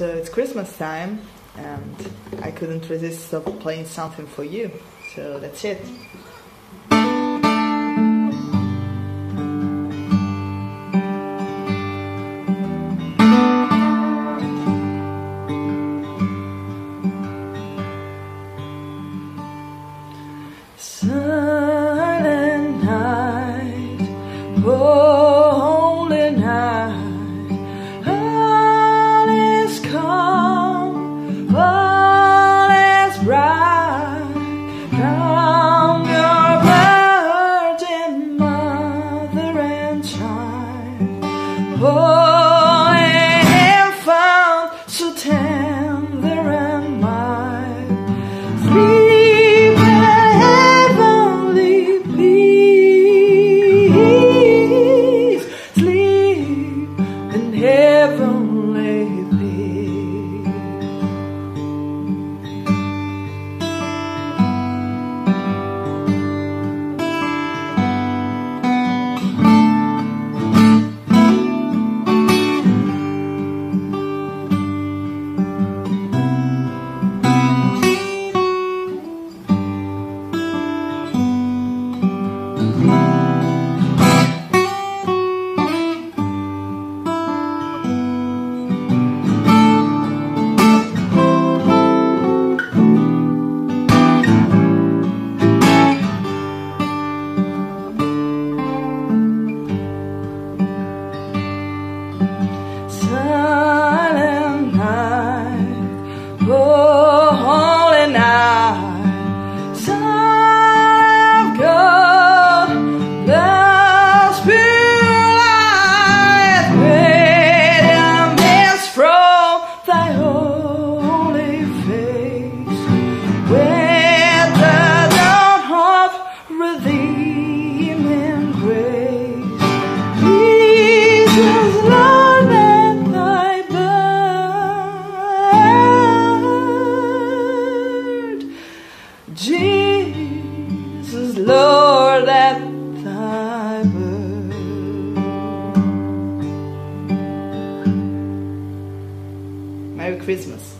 uh, it's Christmas time, and I couldn't resist of playing something for you. So that's it. So. 我。Jesus, Lord, at thy birth. Merry Christmas.